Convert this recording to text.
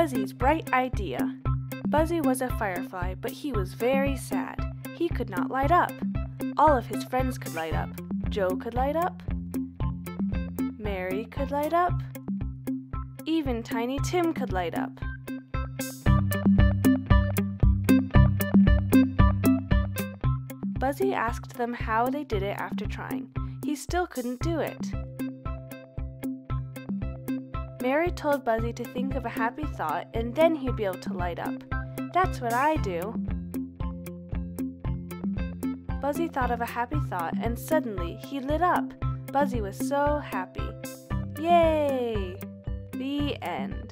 Buzzy's bright idea. Buzzy was a firefly, but he was very sad. He could not light up. All of his friends could light up. Joe could light up. Mary could light up. Even Tiny Tim could light up. Buzzy asked them how they did it after trying. He still couldn't do it. Mary told Buzzy to think of a happy thought and then he'd be able to light up. That's what I do. Buzzy thought of a happy thought and suddenly he lit up. Buzzy was so happy. Yay! The end.